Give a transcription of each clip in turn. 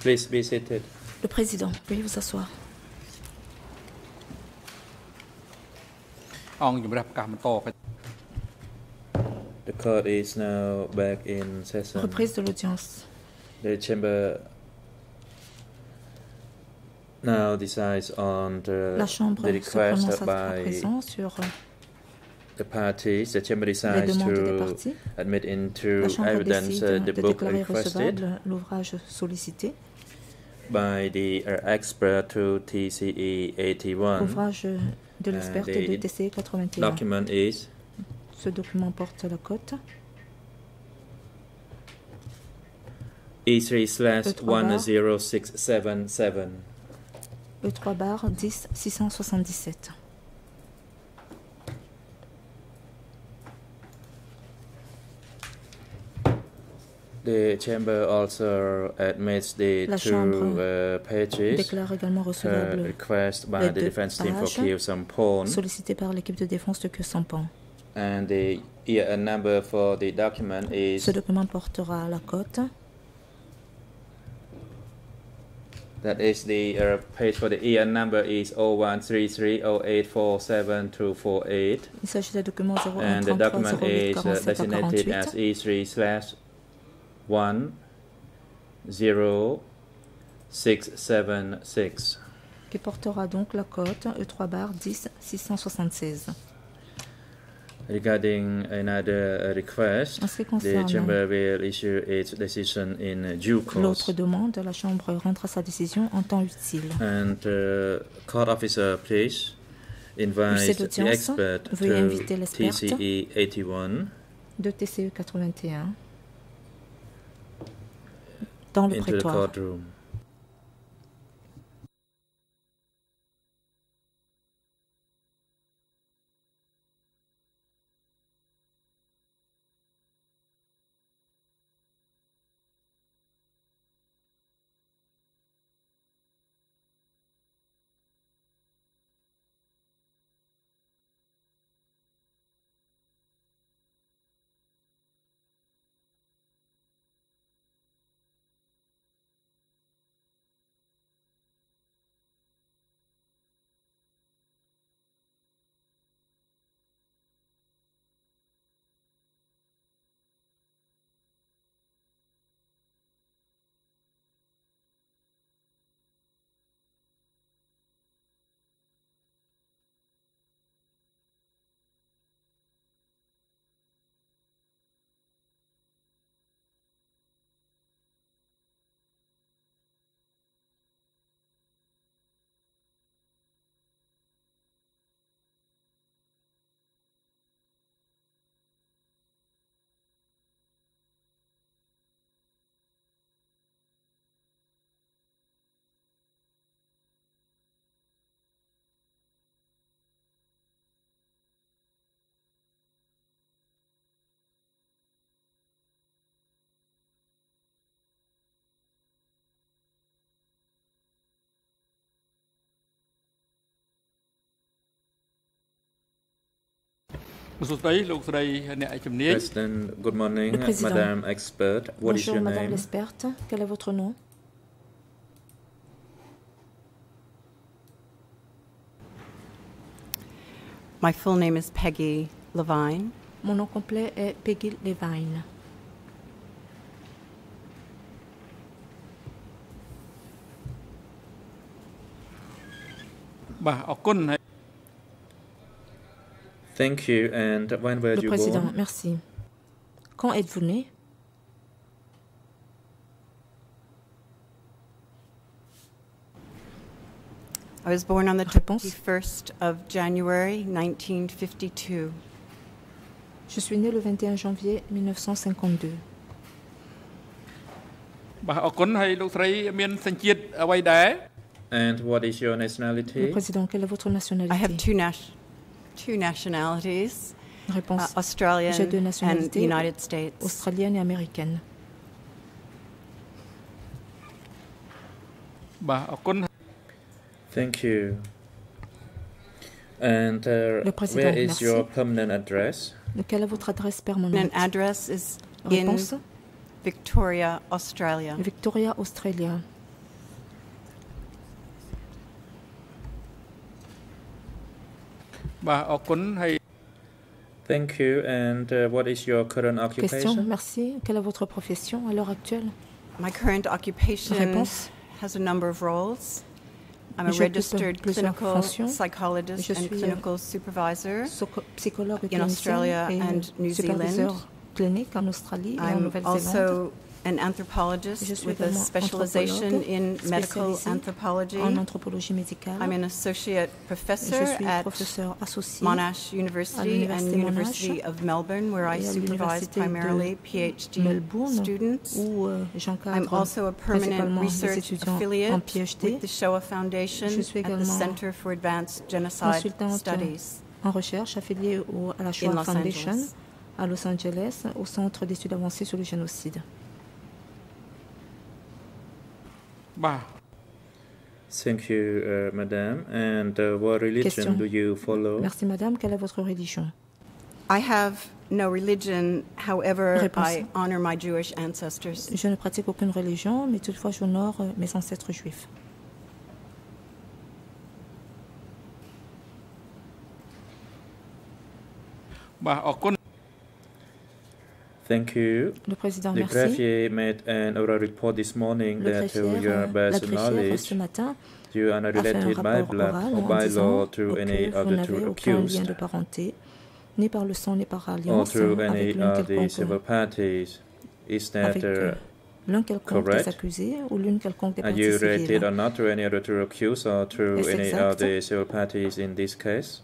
Please be seated. Le président, veuillez vous asseoir. The court is now back in session. Reprise de l'audience. The chamber now decides on the, La Chambre the request se prononce à présent sur euh, the parties. The chamber les decides to parties. admit into La Chambre evidence uh, the de book requested recevable l'ouvrage sollicité, by the uh, expert to TCE 81. ouvrage de l'experte des- de TCE 81. Document is? Ce document porte la cote E3 slash Le trois barres. 10677. E3 bar 10 The chamber also admits the La two Chambre uh, pages Déclare également uh, recevable request by les the deux defense team for Kiev Sampon sollicité par l'équipe de défense de Kyosampan. and the year number for the document is Ce document portera la cote. that is the uh, page for the year number is 013308472448 Il s'agit d'un document and the 0133 document 08 is uh, 47 à designated 48 as E3 slash 10676. qui portera donc la cote E3 bar 10 676. Regarding another request, En ce qui the concerne chamber will issue its decision in due course. l'autre demande, la Chambre rendra sa décision en temps utile. And uh, court officer, please invite the expert to. TCE 81 de TCE 81 dans le into the prétoire. President, good morning, Madame Expert. What Bonjour, is your Madame l'experte. Quel est votre nom? My full name is Peggy Levine. Mon nom complet est Peggy Levine. Thank you. And when were Le you président, born? merci. Quand êtes-vous né I was born on the Réponse. 21st of January 1952. Je suis né le 21 janvier 1952. បាទអរគុណហើយលោកស្រីមានសញ្ជាតិអ្វីដែរ And what is your Le nationality? président, quelle est votre I have nationalité two, nat- Two nationalities. Réponse. Uh, Australian J'ai deux nationalités, and United States. australienne et américaine. Bah, Thank you. And uh, Le président, where is merci. your permanent address? Quelle est votre adresse permanente? An address is Réponse. in Victoria, Australia. Victoria, Australia. Thank you. And uh, what is your current occupation? Question, merci. Quelle est votre profession à l'heure actuelle? My current occupation Réponse. has a number of roles. I'm a registered clinical fonctions. psychologist and euh, clinical supervisor in Australia and New Zealand. Clinique en I'm also Nouvelle-Zélande. An anthropologist Je suis with a specialization in medical anthropology. en anthropologie médicale. I'm an associate Je professor suis at Monash University and University of Melbourne, where I et à supervise primarily PhD Melbourne, students. où euh, I'm also a permanent research affiliate PhD. with the Shoah Foundation Je suis at the également Center for Advanced Genocide Studies en recherche affilié au- à la Shoah Foundation Angeles. à Los Angeles, au Centre d'études avancées sur le génocide. Bah. Thank you, euh, Madame. And uh, what religion do you follow? Merci, Madame. Quelle est votre religion? I have no religion, however, I honor my Jewish ancestors. Je ne pratique aucune religion, mais toutefois j'honore euh, mes ancêtres juifs. Bah, Thank you. Le président, The merci. greffier made an oral report this morning Le that to greffier, your euh, best knowledge, ce matin you are not a fait un related by rapport blood oral or en by law disant to que any vous of the n'avez two aucun lien accused de parenté, ni par le sang, ni par or alliance, through avec any l'une of the quelconque, civil parties. Is that avec uh, l'un quelconque correct? des accusés ou l'une quelconque des are parties you related civiles. or not to any of the two accused or through Est-ce any exact? of the civil parties in this case?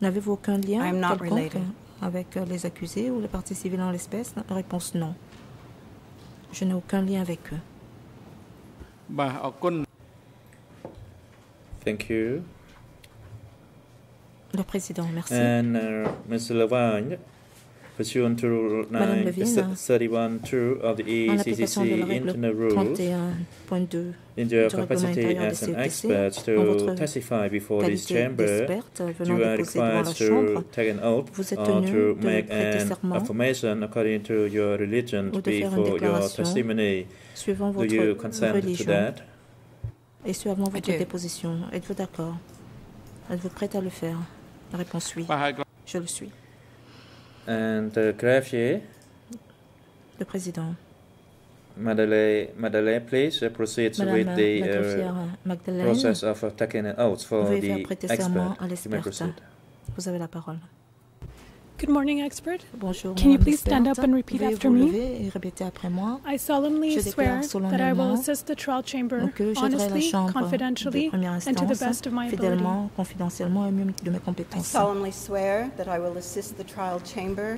N'avez-vous aucun lien I am not quelconque related avec euh, les accusés ou la partie civile en l'espèce? Réponse non. Je n'ai aucun lien avec eux. Bah, Thank you. Le président, merci. And, uh, Pursuant to 9, 31 2 of the ECCC internal rules, in your capacity as an expert to testify before this chamber, you are required to take an oath to make an affirmation according to your religion before your testimony. Et ce avant votre déposition. Êtes-vous d'accord? Êtes-vous prête à le faire? La réponse oui. Je le suis. And uh, greffier, Le président. Madeleine, Madeleine, please proceed Madame with the uh, Magdalene, process of taking an oath for the expert. à You may l'experte. proceed. vous avez la parole. Good morning, expert. Bonjour. Can you please stand up and repeat Veuillez after vous me? lever et répéter après moi I solemnly Je swear that I will assist the trial chamber que j'aiderai la honestly, Chambre de confidentially, première and to the instance best of my ability. fidèlement, confidentiellement et mieux de mes I compétences. solemnly swear that I will assist the trial chamber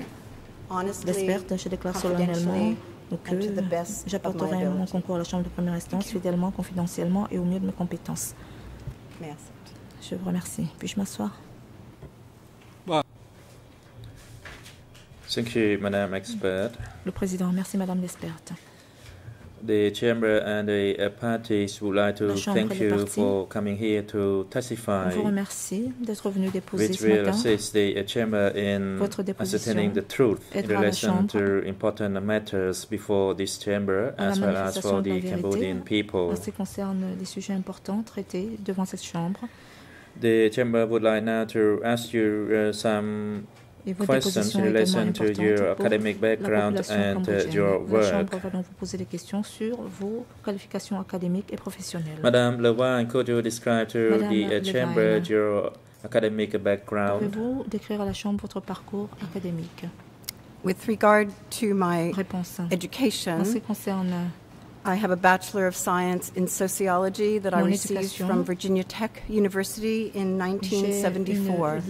honestly, je déclare solennellement confidentially, que and to the best of my j'apporterai mon concours à la Chambre de première instance fidèlement, confidentiellement et au mieux de mes compétences. Merci. Je vous remercie. Puis-je m'asseoir? Thank you, Madam Expert. Le président, merci Madame l'experte. The chamber and the uh, parties would like to La Chambre et thank les you for coming here to testify, vous remercie d'être venu déposer which ce will matin. assist the uh, chamber in Votre déposition ascertaining the truth in relation Chambre to important matters before this chamber, à la as well as manifestation for de la the vérité Cambodian people. en ce qui concerne les sujets importants traités devant cette Chambre. The chamber would like now to ask you uh, some questions in relation to your academic background and uh, your work. Chambre va donc vous poser des questions sur vos qualifications académiques et professionnelles. Madame Levine, could you describe to Madame the uh, chamber Levine. your academic background? Pouvez-vous décrire à la Chambre votre parcours académique? With regard to my Réponse. En education, ce qui concerne I have a Bachelor of Science in Sociology that I received from Virginia Tech University in 1974.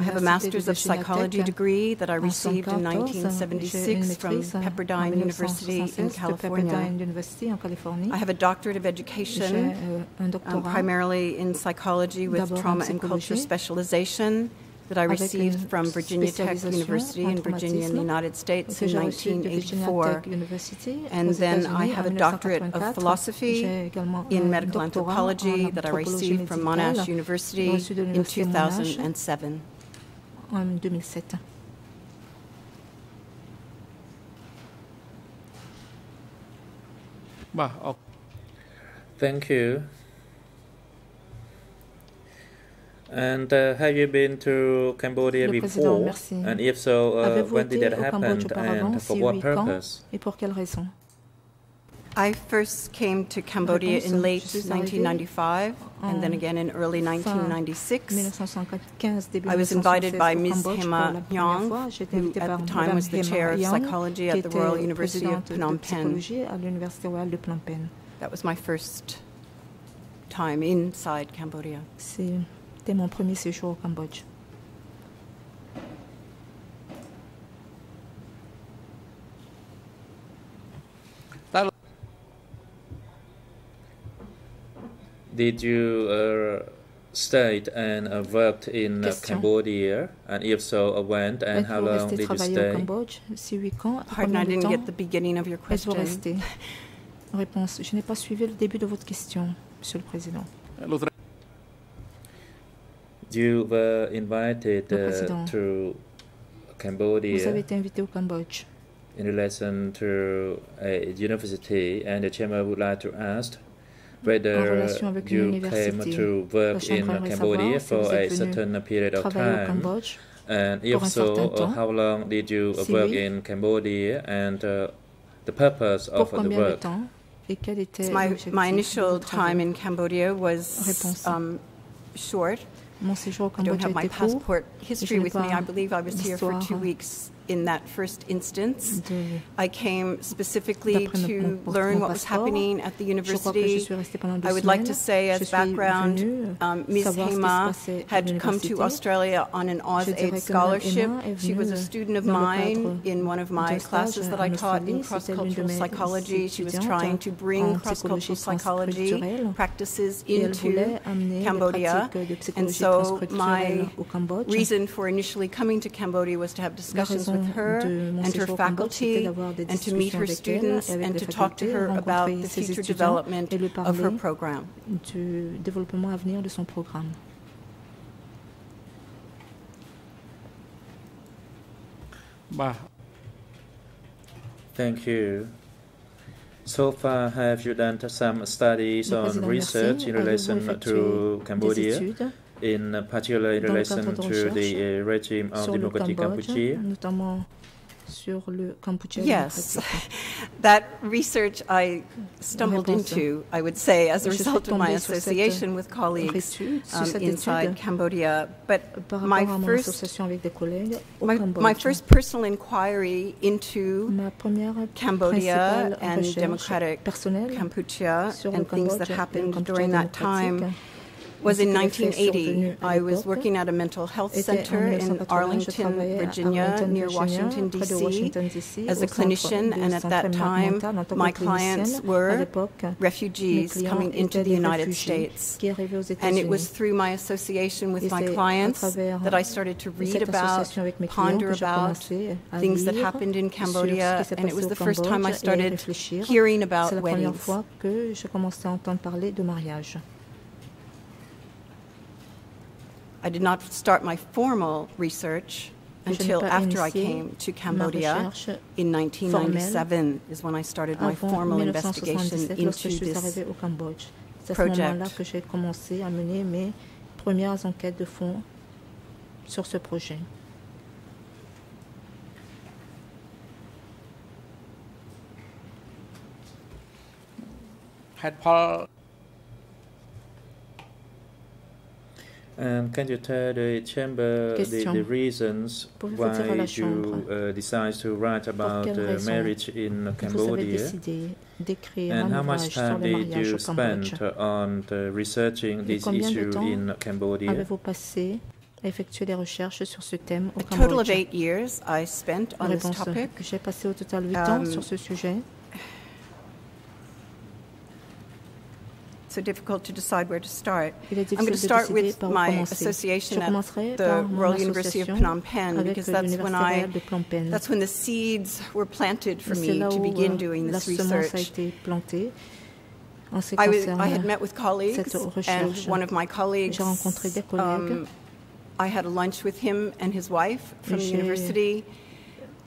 I have a Master's of Psychology degree that I received in 74. J'ai une 1976 from Pepperdine University in California. Pepperdine University en Californie. I have a doctorate of education, euh, um, primarily in psychology with trauma and culture specialization that I received from Virginia Tech University in Virginia in the United States in 1984. And then I have a doctorate of philosophy in medical anthropology that I received from Monash University in 2007. Thank you. And uh, have you been to Cambodia Le before? merci. And if so, uh, when did that happen Cambodge auparavant and for Si what oui, purpose? Et pour quelle raison I first came to Cambodia in late je suis arrivée 1995 and then again in early 1996. I was invited by au Ms. Cambodge Hema pour Nyong, fois. J'ai été who at the time was the chair of psychology at the Royal University of présidente de Phnom Penh. psychologie à l'Université royale de Phnom Penh. That was my first time inside Cambodia. C'était mon premier séjour au Cambodge. Did you uh, stayed and uh, worked in uh, Question. Cambodia? And if so, uh, when and how long did you stay? Cambodge? Si oui, quand? Pardon, I didn't temps? get the beginning of your question? Réponse. Je n'ai pas suivi le début de votre question, Monsieur le Président. You were uh, invited uh, to Cambodia. Vous avez été invité au Cambodge. In relation to a university, and the chairman would like to ask whether you came to work in Cambodia for a certain period of time. And if so, uh, how long did you si work oui. in Cambodia and uh, the purpose of the work? My, my, initial time in Cambodia was um, short. Mon séjour au I don't have my passport history with me. I believe I was here for two weeks in that first instance. I came specifically to learn what was happening at the Je crois que je university. suis restée pendant deux I would like to say, as background, um, Ms. savoir ce qui se Hema had come to. Australia on an AusAid scholarship. She was a student of mine in one of my classes that I taught in Australie. C'était l'une de cross-cultural psychology. She was trying to bring cross-cultural psychology practices into Cambodia. And so my reason for initially coming to Cambodia was to have discussions with her and her séjour au Cambodge, c'était faculty and to meet her students and to talk to her about the future development of her program. du développement à venir de son programme. ។បាទ Thank you. So far, have you done some studies on research merci. in relation to Cambodia, études in particular in relation to the uh, regime of sur Democratic Cambodge, Cambodia? notamment sur le Cambodge Yes, that research I stumbled into, I would say, as a result of my tombée sur cette association with colleagues Étude, um, inside Cambodia. But my rapport à mon first, association avec des collègues au my, my first personal inquiry into Cambodia principale and Democratic personnelle Kampuchea and things that happened during that démocratique. time was in ainsi que les faits 1980. I was working at a mental health center in Arlington, Virginia, near Washington, D.C. As a clinician, and at that time, mentale en tant que my clients were refugees coming into the United States. qui arrivaient aux And it was through my association with my clients that I started to read about, association avec mes clients ponder about things that happened in Cambodia, and it was the first time I Cambodge et à y started hearing about weddings. fois que je commençais à entendre parler de mariage. I did not start my formal research until after I came to Cambodia. In 1997 is when I started my formal investigation 1977 lorsque je into suis this. arrivée au Cambodge. C'est à ce project. moment-là que And can you tell the chamber the, Question. the reasons Pouvez-vous dire à why la you chambre uh, decide to write about quelle uh, raison marriage in Vous avez Cambodia? décidé d'écrire And un how much ouvrage sur time le did mariage you au Cambodge. spend on the researching Et this combien de issue temps in Cambodia? Avez-vous passé à effectuer des recherches sur ce thème au A total of Cambodge eight years I spent on this Réponse topic. que j'ai passé au total 8 ans Um, sur ce sujet. So difficult to decide where to start. I'm going to start with my commencer. association at the Royal University of Phnom Penh because that's when I royale de Phnom Penh. that's when the seeds were planted for me to begin euh, doing this research. été plantée. En ce qui I, was, I had met with colleagues, and one of my colleagues. J'ai rencontré des collègues. um, I had a lunch with him and his wife from the university.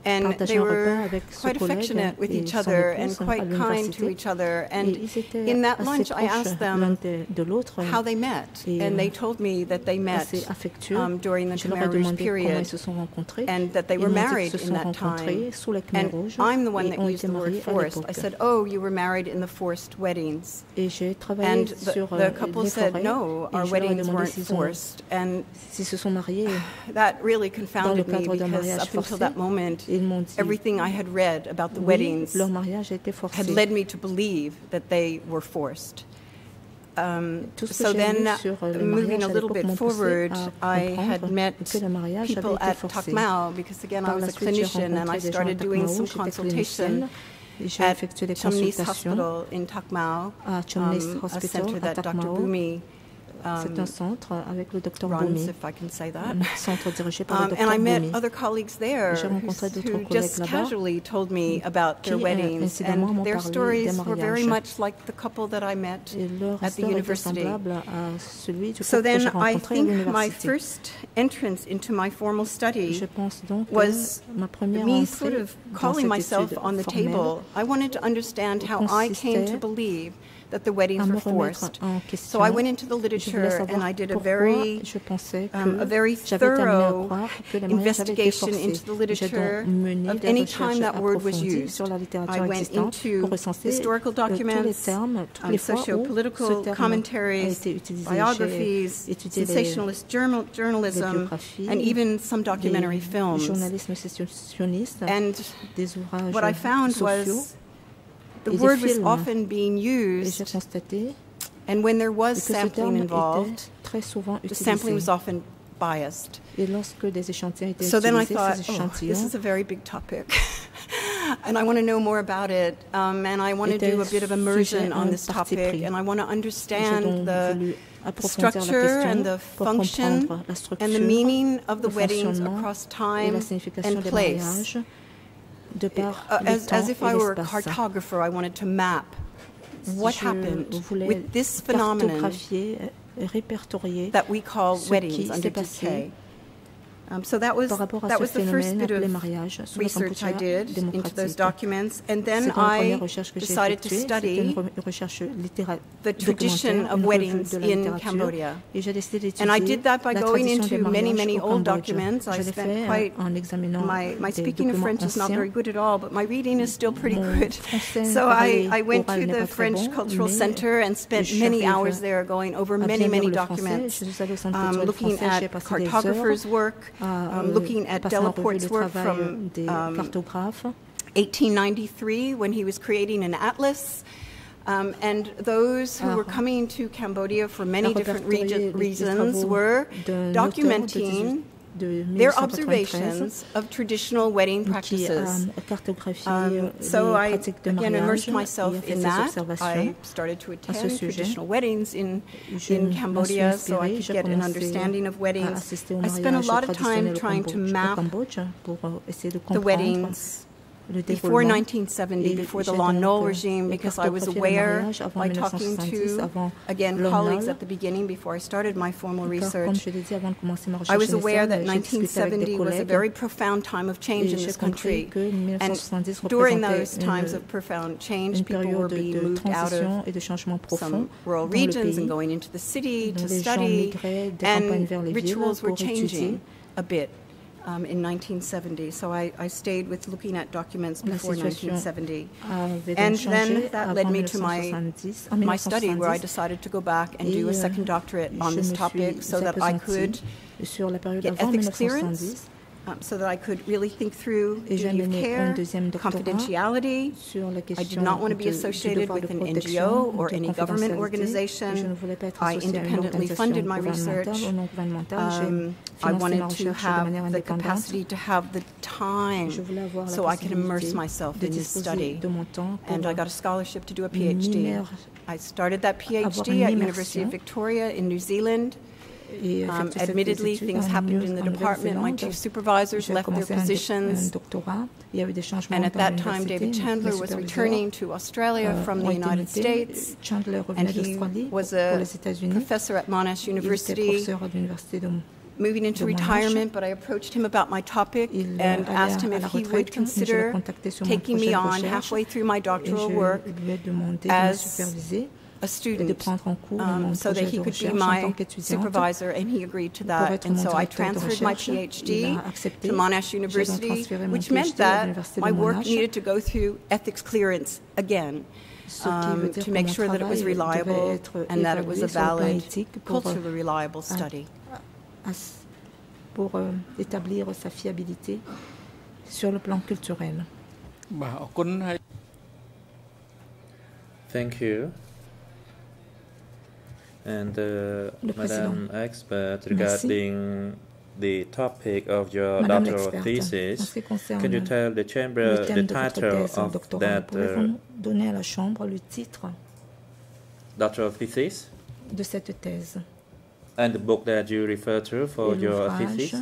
And they were quite affectionate with each other and quite kind to each other. And in that lunch, I asked them de, de l'autre, how they met. And euh, they told me that they met um, during the Khmer Rouge demandé comment ils period se sont rencontrés. and that they were married in that time. sous les Khmer And I'm the one that used the word forced. I said, oh, you were married in the forced weddings. Et j'ai travaillé And the, the euh, couple said, no, our je leur ai weddings weren't forced. And that really confounded me because up until that moment, Ils m'ont dit everything I had read about the oui, weddings leur mariage été forcé. had led me to believe that they were forced. Um, so then, uh, euh, moving a little bit forward, I had met que le mariage avait people at. Takmao because again I was a clinician and I rencontré des gens à started doing some consultation clinicienne et j'ai at Chumnis Hospital in Takmao, um, a Hospital center that Dr. Takmao. C'est un centre avec le docteur Boumi, if I can say that. un centre dirigé par le Um, and docteur I met Boumi. other colleagues there J'ai who, rencontré d'autres collègues just là-bas casually told me about their qui, euh, weddings, incidemment, and m'ont their parlé stories des were very mariages. much like the couple that I met Et leur at the histoire était university. semblable à celui du So couple que j'ai then I rencontré à think my l'université. first entrance into my formal study Je pense donc que was ma première me entrée sort of dans calling cette myself étude on the formelle table. I wanted to understand how I came to consistait believe that the weddings were forced. So. I went into the literature and I did a very je pensais que um, a very j'avais terminé à thorough croire que les mariages avaient été investigation into the literature of any time that word was used. sur la littérature I went into historical euh, documents, um, les fois où ce socio-political commentaries, biographies, J'ai étudié les, sensationalist journal, journalism, and even some documentary films. And what I found was the word was often being used, and when there was sampling involved, the sampling was often biased. Et lorsque des échantillons étaient So then I thought, oh, this is a very big topic. and I want to know more about it. Um, and I want to do a bit of immersion on this topic. And I want to understand the voulu approfondir la structure and the function and the meaning of the weddings across time and place. De par Uh, le as, temps as if I were a cartographer, I wanted to map what Je happened with this phenomenon répertorier that we call weddings under DK. Um, so that was par rapport à that was the first bit of mariage sous la research I did into those documents, and then C'est donc la première I recherche que j'ai decided to effectuée, c'était une study re- recherche littéraire the tradition of weddings revue de la in. Cambodia. Et j'ai décidé d'étudier And I did that by going into many, many old documents. I spent quite- en examinant My, my speaking of French is not very good at all, but my reading is still pretty good. So I, I went to the French Cultural Center and spent many hours there going over many, many lire le français. documents, Je suis allée au centre um, looking at cartographers' work, um, euh, looking at Delaporte's work from um, 1893 when he was creating an atlas. Um, and those who were coming to Cambodia for many different répertorier region, les- les reasons were auteur de documenting 18 de their observations of traditional wedding practices. cartographié Um, so I again immersed myself in that. I started to attend traditional weddings in, Je in Cambodia so I could get an understanding of weddings. I spent a lot of time trying to map euh, the weddings before 1970, before the j'ai Lon donc, Nol euh, regime, because I was aware by talking to, again, colleagues at the beginning before I started my formal research. je l'ai dit avant de commencer ma I was aware that j'ai discuté avec des 1970 was a very profound time of change in this country. And During those times of profound change, people were being moved out of et de changement some rural regions and going into the city to study, migraient des campagnes vers and rituals were changing a bit um, in 1970. So I, I stayed with looking at documents before 1970. And then that led me to my, my study where I decided to go back and do a euh, second doctorate on this topic so that I could sur la période get ethics clearance, um, so that I could really think through duty of care, confidentiality. I did not want to be associated with an NGO or any government confidentialité. Et Je ne organization. voulais pas être I associée à une independently funded my research. ou non gouvernementale. J'ai Um, I wanted to recherche de manière have the capacity to have the time Je voulais avoir la so I could immerse myself in this study. de mon temps pour And I got a scholarship to do a PhD. I started that PhD at University of. Victoria in New Zealand. Um, admittedly, things happened in the department. My two supervisors left their commencé un, doc- un positions. doctorat. Il y a eu des changements And at that time. David Chandler was returning to Australia euh, from the United. States. And he was a professor at Monash University. professeur à l'université de moving into de mon âge. retirement, but I approached him about my topic and asked him if he would retraite, mais je l'ai consider contacté sur mon taking me on halfway through my doctoral work lui ai demandé de me as a student, de en cours um, so that he could be my supervisor, and he agreed to that. And so I transferred my PhD to Monash University, which meant that my work needed to go through ethics clearance again. Um, to make sure that it was reliable and that it was a valid, culturally reliable study. Pour établir sa fiabilité sur le plan culturel. Thank you. And uh. Madam Expert, Merci. regarding the topic of your Madame doctoral thesis, can you tell the le chamber the de votre title of that uh, nous donner à la Chambre le titre doctoral thesis? de cette thèse? And the book that you refer to for your thesis?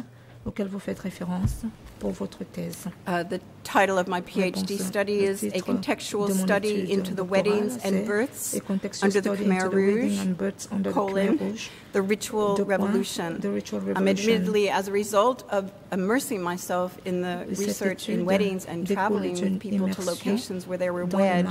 auquel vous faites référence? Pour votre thèse Uh, the title of my PhD study is A Contextual Study into the Weddings and Births under the Khmer into the Wedding Rouge, and Births under the colon, Rouge, The Ritual Revolution. The Ritual Revolution. Um, admittedly, as a result of immersing myself in the research in weddings and traveling with people to locations where they were wed.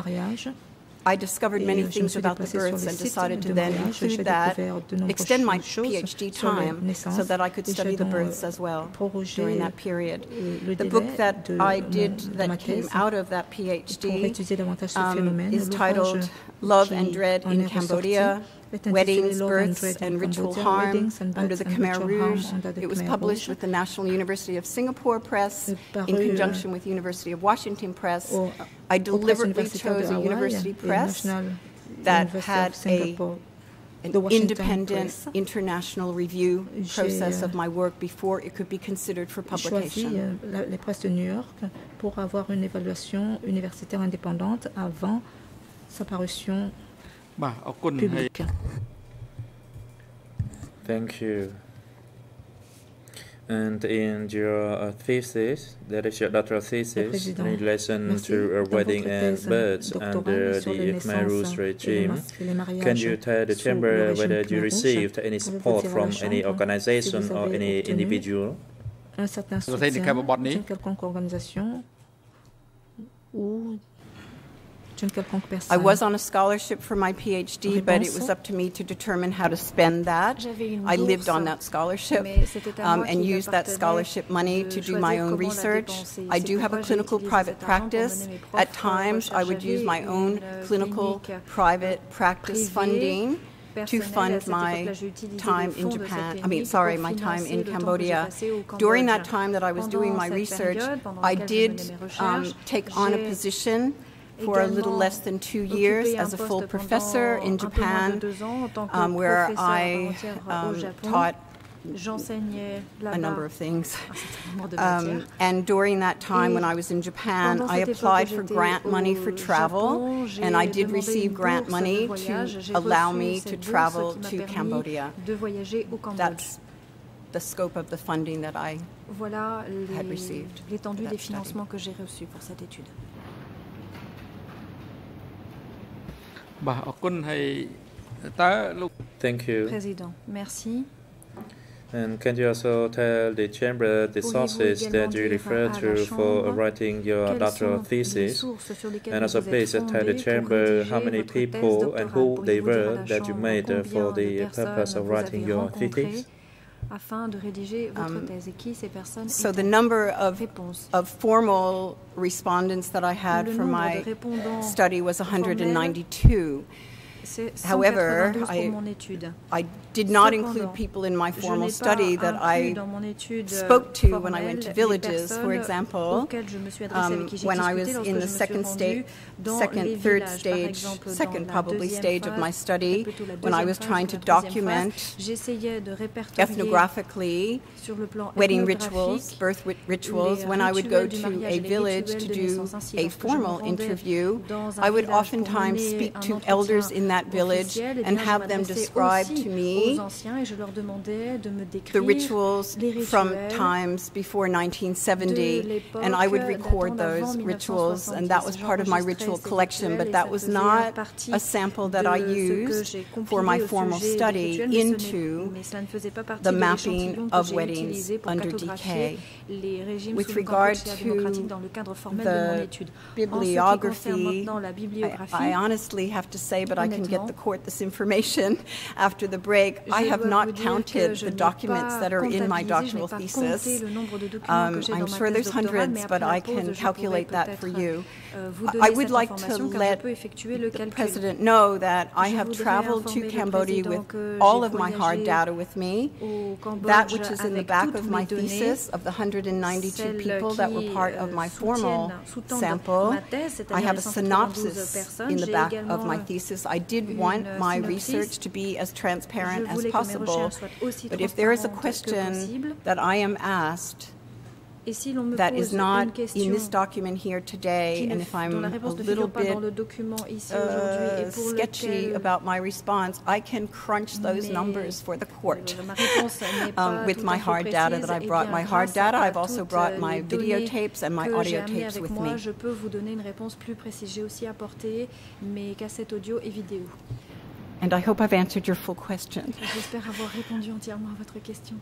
I discovered many things about the births and decided to then. Include that, découvert de nombreuses extend my PhD time so that I could study the births euh, as well during that period. euh, The book that I did that came out of that PhD étudier davantage ce um, is titled Love and Dread in Cambodia, Weddings, and Births, and Ritual Harm under the Khmer Rouge. It was published with the National University of Singapore Press in conjunction with University of Washington Press. I deliberately chose a university press that had Singapore, an the independent international review uh, process euh, of my work before it could be considered for publication. Uh, la- les presses de New York pour avoir une évaluation universitaire indépendante avant sa parution បាទអរគុណហើយ publique. Thank you. And in your uh, thesis, that is your doctoral thesis, président. in relation Merci. to a Dans wedding votre and thèse births doctorale under sur les the Khmer naissances Rouge et les regime, mas- et les mariages can you tell the sous le chamber régime whether Khmer you Rouge? received any Pouvez-vous support dire à from la any Chambre organization si vous or avez any obtenu individual? un certain Vous avez des soutien camarades d'une quelconque organisation ou d'une quelconque I was on a scholarship for my PhD, but it was up to me to determine how to spend that. I lived on that scholarship mais c'était à um, and used that scholarship money to do my own research. I do have a clinical private cet argent pour practice. At times, I would use my own clinical private practice funding to fund my time in fonds de cette Japan. I mean, sorry, my time in le temps que j'ai Cambodia. During that time that I was doing my research, I did um, take on a position for a little less than two years as a full professor in un peu moins de Japan, deux ans en tant que um, where I part entière au um, taught a number of things. un certain nombre de Um, and during that time when I was in Japan, I applied for grant money for travel, and I did receive grant money to allow me to travel to Cambodia. de voyager au Cambodge. That's the scope of the funding that I had received l'étendue for des that study. financements que j'ai reçus pour cette étude. Thank you. Président, merci. And can you also tell the chamber the sources that you refer to for writing your doctoral thesis? sources sur lesquelles And vous also vous please tell the chamber how many people and who they Pourriez-vous dire à were that you Chambre made uh, for the purpose of writing your thesis? Afin de rédiger votre Um, thèse. Et qui ces personnes So the number of, of formal respondents that I had for my study was formels. 192. However, I- pour mon étude. I did not include people in my formal study that I étude spoke to when I went to villages, for example, auxquelles je me suis adressée, um, avec qui j'ai when I was in the second stage, second, third stage, second probably stage of my study, when I was trying to document phase, j'essayais de répertorier ethnographically sur le plan wedding rituals, birth rituals, when I would go to a village to do a lorsque je me formal interview, I would oftentimes speak to elders in that that village and have them describe to me aux anciens et je leur demandais de me the rituals from times before 1970, and I would record those rituals, and that was part of my ritual collection, but that was not a sample that I used for my formal study rituels, mais ce n'est- into mais cela ne faisait pas partie the mapping of weddings under DK. With regard to dans le cadre formel de mon the étude. En ce qui concerne bibliography, I, I honestly have to say, but I can get the court this information after the break. I have not vous dire que counted the documents that are in my je doctoral thesis. le nombre de documents Um, I'm sure there's hundreds, but I can calculate that for you. Euh, I would like to information, car je let peux effectuer le the. President know that I have traveled to Cambodia with all of my hard data with me. That which is in the back of my thesis of the 192 people that were part of euh, my formal sample. I have a synopsis in the back of my thesis. I did want my research to be as transparent as voulais que mes possible. recherches soient aussi But if there is a question that I am asked Et si l'on me that pose is not une in question this document here today, and if I'm a little bit uh, sketchy about my response, I can crunch those numbers for the court. Um, with my hard data that I eh brought, my hard data, I've also brought my videotapes and my audio tapes with me. je peux vous donner une réponse plus précise. J'ai aussi apporté mes cassettes audio et vidéo. And I hope I've answered your full question. J'espère avoir répondu entièrement à votre question.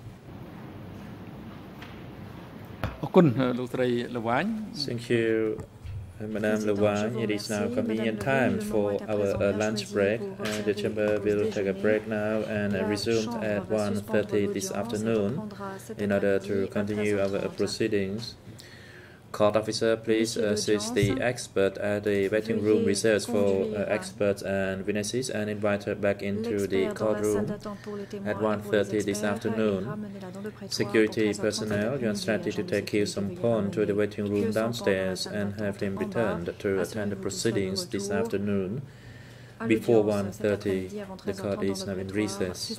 អរគុណលោកស្រីលវ៉ាញ Thank you uh, Madame Levine, it is now convenient time for our uh, lunch break. Uh, the chamber will take a break now and uh, resume at 1.30 this afternoon in order to continue our uh, proceedings. Court officer, please assist the expert at the waiting room reserved for uh, experts and witnesses and invite her back into the L'expert dans la salle courtroom. d'attente pour les témoins at et pour les 1:30 this afternoon. et ramenez-la dans le prétoire Security personnel, you are instructed to take you sécurité, some veuillez pawn to the waiting room que son pawn dans la downstairs and have him returned to attend the Assurez-vous qu'il soit de proceedings this afternoon. Before 1:30, the court is now in recess.